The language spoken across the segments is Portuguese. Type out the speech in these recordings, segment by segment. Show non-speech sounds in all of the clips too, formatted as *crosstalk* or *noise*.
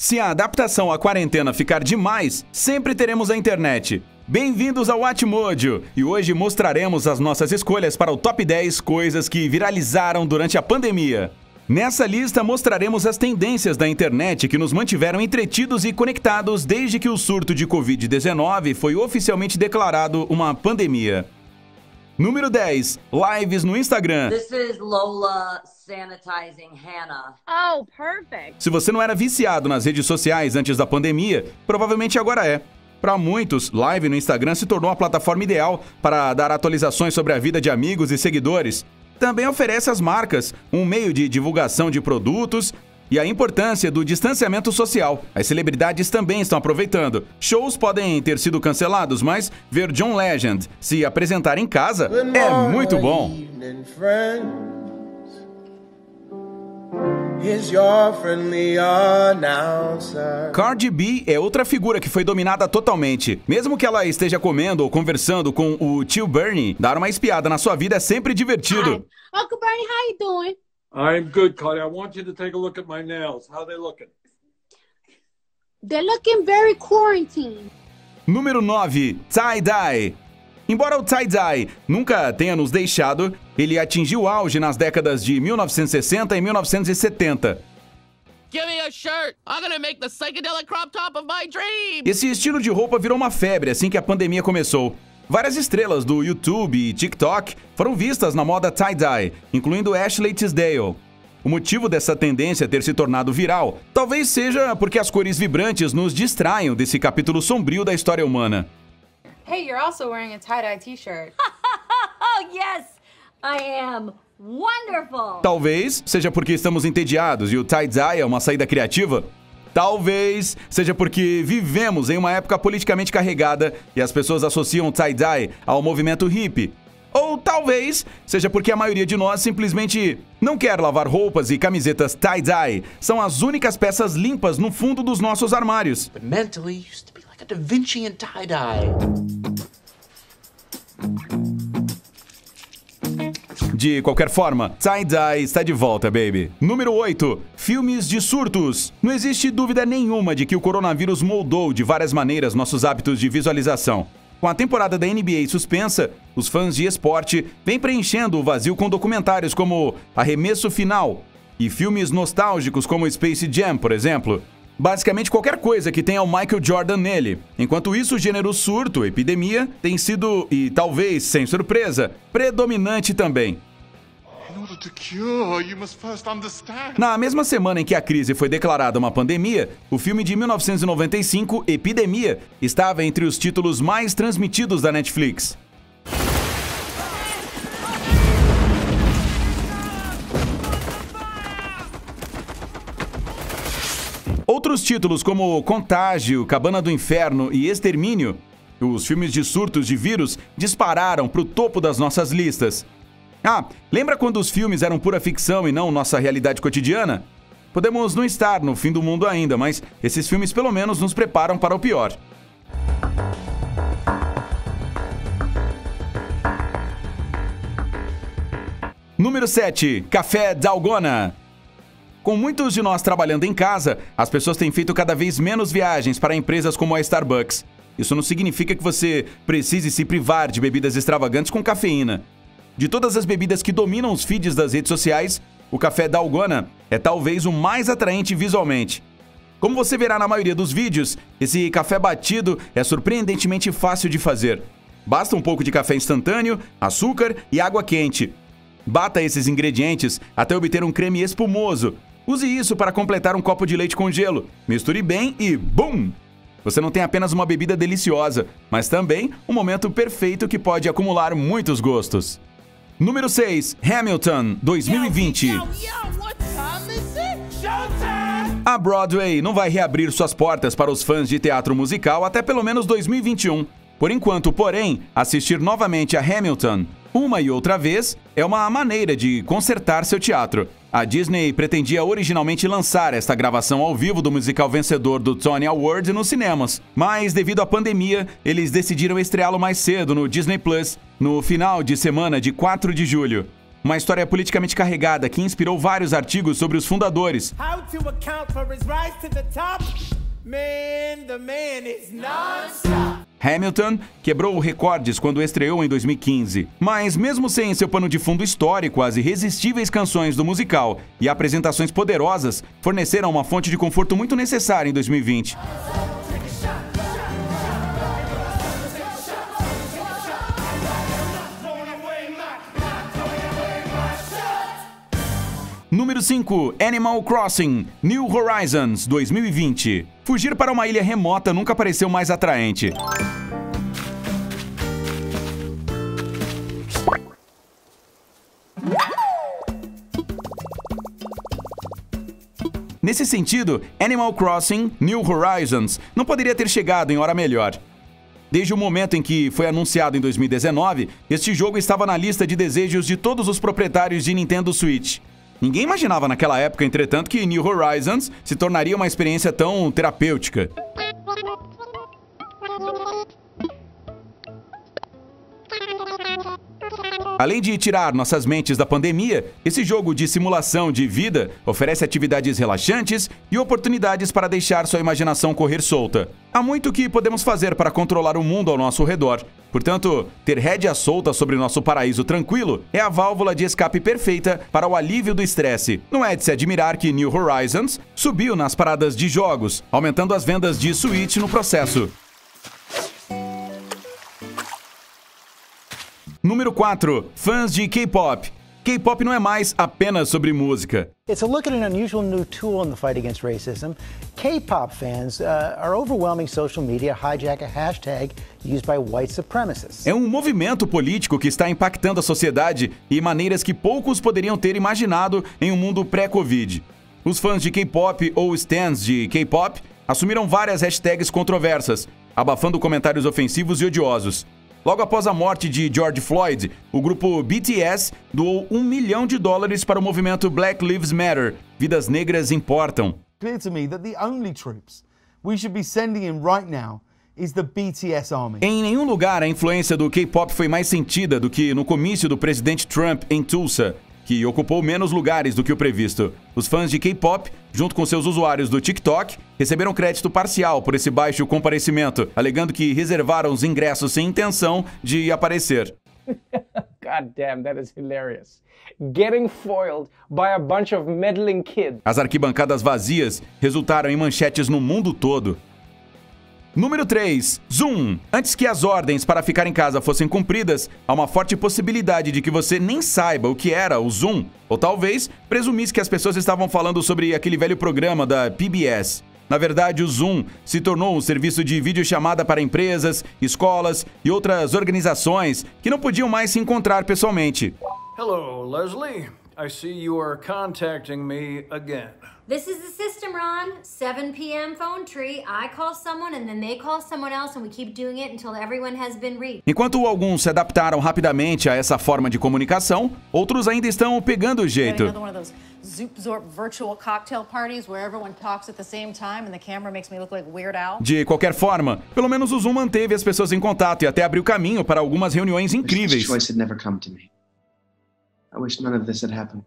Se a adaptação à quarentena ficar demais, sempre teremos a internet. Bem-vindos ao Atmódio e hoje mostraremos as nossas escolhas para o top 10 coisas que viralizaram durante a pandemia. Nessa lista mostraremos as tendências da internet que nos mantiveram entretidos e conectados desde que o surto de Covid-19 foi oficialmente declarado uma pandemia. Número 10. Lives no Instagram. This is Lola sanitizing Hannah. Oh, perfect. Se você não era viciado nas redes sociais antes da pandemia, provavelmente agora é. Para muitos, live no Instagram se tornou a plataforma ideal para dar atualizações sobre a vida de amigos e seguidores. Também oferece às marcas um meio de divulgação de produtos e a importância do distanciamento social. As celebridades também estão aproveitando. Shows podem ter sido cancelados, mas ver John Legend se apresentar em casa é muito bom. Cardi B é outra figura que foi dominada totalmente. Mesmo que ela esteja comendo ou conversando com o tio Bernie, dar uma espiada na sua vida é sempre divertido. Hi. Uncle Bernie, how you doing? I'm good, Cardi. I want you to take a look at my nails. How they looking? They're looking very quarantined. Número 9. Tie-dye. Embora o tie-dye nunca tenha nos deixado, ele atingiu auge nas décadas de 1960 e 1970. Give me a shirt. I'm gonna make the psychedelic crop top of my dreams. Esse estilo de roupa virou uma febre assim que a pandemia começou. Várias estrelas do YouTube e TikTok foram vistas na moda tie-dye, incluindo Ashley Tisdale. O motivo dessa tendência ter se tornado viral talvez seja porque as cores vibrantes nos distraiam desse capítulo sombrio da história humana. Hey, you're also wearing a tie dye t shirt. Oh, *laughs* yes, I am. Wonderful. Talvez seja porque estamos entediados e o tie-dye é uma saída criativa. Talvez seja porque vivemos em uma época politicamente carregada e as pessoas associam tie-dye ao movimento hippie. Ou talvez seja porque a maioria de nós simplesmente não quer lavar roupas e camisetas tie-dye. São as únicas peças limpas no fundo dos nossos armários. Mentally, used to be like a Da Vinci in tie dye. De qualquer forma, tie-dye está de volta, baby. Número 8. Filmes de surtos. Não existe dúvida nenhuma de que o coronavírus moldou de várias maneiras nossos hábitos de visualização. Com a temporada da NBA suspensa, os fãs de esporte vêm preenchendo o vazio com documentários como Arremesso Final e filmes nostálgicos como Space Jam, por exemplo. Basicamente qualquer coisa que tenha o Michael Jordan nele. Enquanto isso, o gênero surto, epidemia, tem sido, e talvez sem surpresa, predominante também. Na mesma semana em que a crise foi declarada uma pandemia, o filme de 1995, Epidemia, estava entre os títulos mais transmitidos da Netflix. Outros títulos como Contágio, Cabana do Inferno e Extermínio, os filmes de surtos de vírus dispararam para o topo das nossas listas. Ah, lembra quando os filmes eram pura ficção e não nossa realidade cotidiana? Podemos não estar no fim do mundo ainda, mas esses filmes pelo menos nos preparam para o pior. Número 7. Café Dalgona. Com muitos de nós trabalhando em casa, as pessoas têm feito cada vez menos viagens para empresas como a Starbucks. Isso não significa que você precise se privar de bebidas extravagantes com cafeína. De todas as bebidas que dominam os feeds das redes sociais, o café Dalgona é talvez o mais atraente visualmente. Como você verá na maioria dos vídeos, esse café batido é surpreendentemente fácil de fazer. Basta um pouco de café instantâneo, açúcar e água quente. Bata esses ingredientes até obter um creme espumoso. Use isso para completar um copo de leite com gelo. Misture bem e BUM! Você não tem apenas uma bebida deliciosa, mas também um momento perfeito que pode acumular muitos gostos. Número 6. Hamilton 2020. A Broadway não vai reabrir suas portas para os fãs de teatro musical até pelo menos 2021. Por enquanto, porém, assistir novamente a Hamilton uma e outra vez é uma maneira de consertar seu teatro. A Disney pretendia originalmente lançar esta gravação ao vivo do musical vencedor do Tony Award nos cinemas, mas devido à pandemia, eles decidiram estreá-lo mais cedo no Disney Plus, no final de semana de 4 de julho. Uma história politicamente carregada que inspirou vários artigos sobre os fundadores. Man, the man. Hamilton quebrou recordes quando estreou em 2015. Mas, mesmo sem seu pano de fundo histórico, as irresistíveis canções do musical e apresentações poderosas forneceram uma fonte de conforto muito necessária em 2020. Número 5, Animal Crossing New Horizons 2020. Fugir para uma ilha remota nunca pareceu mais atraente. Nesse sentido, Animal Crossing New Horizons não poderia ter chegado em hora melhor. Desde o momento em que foi anunciado em 2019, este jogo estava na lista de desejos de todos os proprietários de Nintendo Switch. Ninguém imaginava naquela época, entretanto, que New Horizons se tornaria uma experiência tão terapêutica. Além de tirar nossas mentes da pandemia, esse jogo de simulação de vida oferece atividades relaxantes e oportunidades para deixar sua imaginação correr solta. Há muito que podemos fazer para controlar o mundo ao nosso redor. Portanto, ter rédea solta sobre nosso paraíso tranquilo é a válvula de escape perfeita para o alívio do estresse. Não é de se admirar que New Horizons subiu nas paradas de jogos, aumentando as vendas de Switch no processo. Número 4. Fãs de K-pop. K-pop não é mais apenas sobre música. It's a look at an unusual new tool in the fight against racism. K-pop fans uh, are overwhelming social media hijack a hashtag used by white supremacists. É um movimento político que está impactando a sociedade e maneiras que poucos poderiam ter imaginado em um mundo pré-Covid. Os fãs de K-pop ou stands de K-pop assumiram várias hashtags controversas, abafando comentários ofensivos e odiosos. Logo após a morte de George Floyd, o grupo BTS doou um milhão de dólares para o movimento Black Lives Matter. Vidas negras importam. Clear to me that the only troops we should be sending in right now is the BTS army. Em nenhum lugar a influência do K-pop foi mais sentida do que no comício do presidente Trump em Tulsa que ocupou menos lugares do que o previsto. Os fãs de K-pop, junto com seus usuários do TikTok, receberam crédito parcial por esse baixo comparecimento, alegando que reservaram os ingressos sem intenção de aparecer. *laughs* God damn, that is hilarious. Getting foiled by a bunch of meddling kids. As arquibancadas vazias resultaram em manchetes no mundo todo. Número 3. Zoom. Antes que as ordens para ficar em casa fossem cumpridas, há uma forte possibilidade de que você nem saiba o que era o Zoom, ou talvez presumisse que as pessoas estavam falando sobre aquele velho programa da PBS. Na verdade, o Zoom se tornou um serviço de videochamada para empresas, escolas e outras organizações que não podiam mais se encontrar pessoalmente. Hello, Leslie. I see you are contacting me again. This is the system, Ron. 7 p.m. phone tree. I call someone and then they call someone else and we keep doing it until everyone has been reached. Enquanto alguns se adaptaram rapidamente a essa forma de comunicação, outros ainda estão pegando o jeito. Another one of those Zoop Zorp virtual cocktail parties where everyone talks at the same time and the camera makes me look like Weird Al. De qualquer forma, pelo menos o Zoom manteve as pessoas em contato e até abriu caminho para algumas reuniões incríveis. This choice had never come to me. I wish none of this had happened.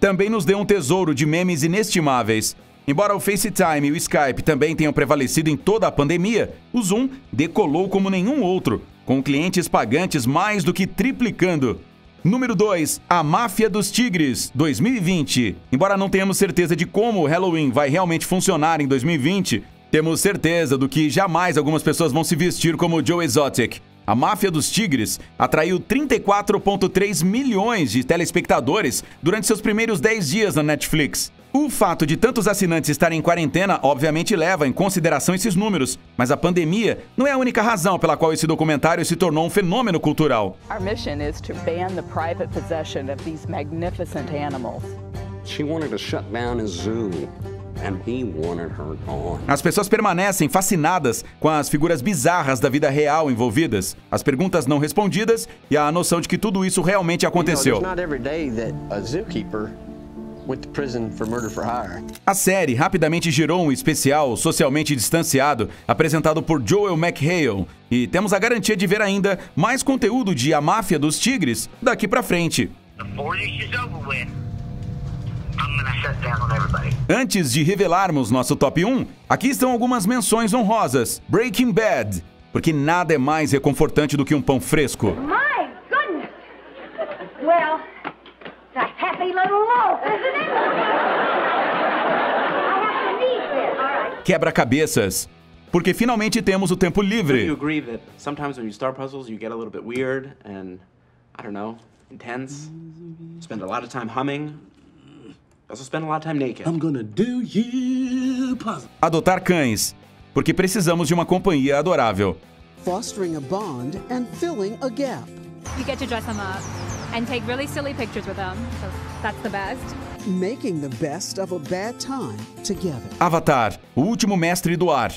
Também nos deu um tesouro de memes inestimáveis. Embora o FaceTime e o Skype também tenham prevalecido em toda a pandemia, o Zoom decolou como nenhum outro, com clientes pagantes mais do que triplicando. Número 2, A Máfia dos Tigres, 2020. Embora não tenhamos certeza de como o Halloween vai realmente funcionar em 2020, temos certeza do que jamais algumas pessoas vão se vestir como Joe Exotic. A Máfia dos Tigres atraiu 34,3 milhões de telespectadores durante seus primeiros 10 dias na Netflix. O fato de tantos assinantes estarem em quarentena obviamente leva em consideração esses números, mas a pandemia não é a única razão pela qual esse documentário se tornou um fenômeno cultural. Our mission is to ban the private possession of these magnificent animals. She wanted to shut down his zoo. As pessoas permanecem fascinadas com as figuras bizarras da vida real envolvidas, as perguntas não respondidas e a noção de que tudo isso realmente aconteceu. A série rapidamente gerou um especial socialmente distanciado apresentado por Joel McHale. E temos a garantia de ver ainda mais conteúdo de A Máfia dos Tigres daqui pra frente. Antes de revelarmos nosso top 1, aqui estão algumas menções honrosas. Breaking Bad, porque nada é mais reconfortante do que um pão fresco. My goodness! Well, it's a happy little loaf, isn't it? I have to eat this. All right. Quebra-cabeças, porque finalmente temos o tempo Do you livre. agree that sometimes when you start puzzles, you get a little bit weird and, I don't know, intense? Spend a lot of time humming. Adotar cães, porque precisamos de uma companhia adorável. fostering a bond and filling a gap. You get to dress them up and take really silly pictures with them. So that's the best. Making the best of a bad time together. Avatar, o último mestre do ar,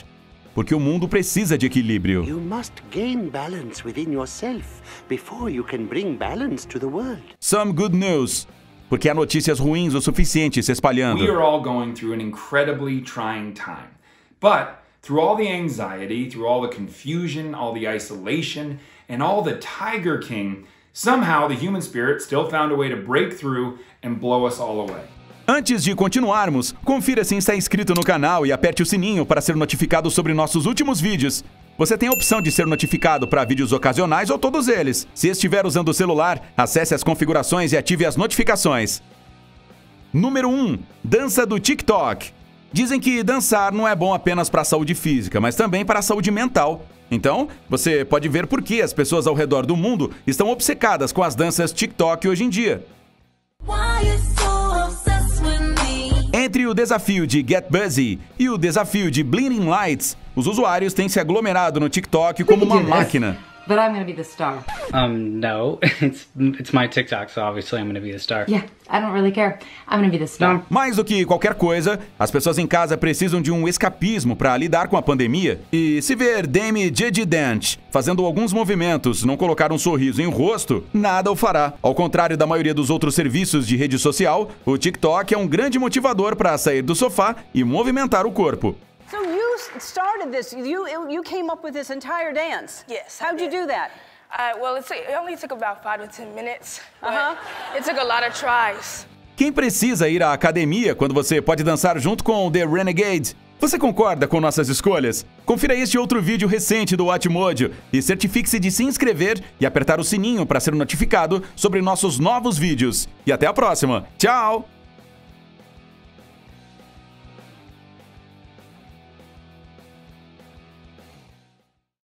porque o mundo precisa de equilíbrio. You must gain balance within yourself before you can bring balance to the world. Some good news, porque há notícias ruins o suficiente se espalhando. We are all going through an incredibly trying time. But through all the anxiety, through all the confusion, all the isolation, and all the Tiger King, somehow the human spirit still found a way to break through and blow us all away. Antes de continuarmos, confira se está inscrito no canal e aperte o sininho para ser notificado sobre nossos últimos vídeos. Você tem a opção de ser notificado para vídeos ocasionais ou todos eles. Se estiver usando o celular, acesse as configurações e ative as notificações. Número 1. Dança do TikTok. Dizem que dançar não é bom apenas para a saúde física, mas também para a saúde mental. Então, você pode ver por que as pessoas ao redor do mundo estão obcecadas com as danças TikTok hoje em dia. Entre o desafio de Get Busy e o desafio de Blinding Lights, os usuários têm se aglomerado no TikTok como uma máquina. But I'm gonna be the star. Um, no, *laughs* it's it's my TikTok, so obviously I'm gonna be the star. Yeah, I don't really care. I'm gonna be the star. Mais do que qualquer coisa, as pessoas em casa precisam de um escapismo para lidar com a pandemia. E se ver Demi Gigi Dent fazendo alguns movimentos, não colocar um sorriso em o rosto, nada o fará. Ao contrário da maioria dos outros serviços de rede social, o TikTok é um grande motivador para sair do sofá e movimentar o corpo. You started this. You you came up with this entire dance. Yes. How'd you do that? Uh, well, it, only took about five to ten minutes. but Uh-huh. It took a lot of tries. Quem precisa ir à academia quando você pode dançar junto com The Renegade? Você concorda com nossas escolhas? Confira este outro vídeo recente do Watchmojo e certifique-se de se inscrever e apertar o sininho para ser notificado sobre nossos novos vídeos. E até a próxima. Tchau!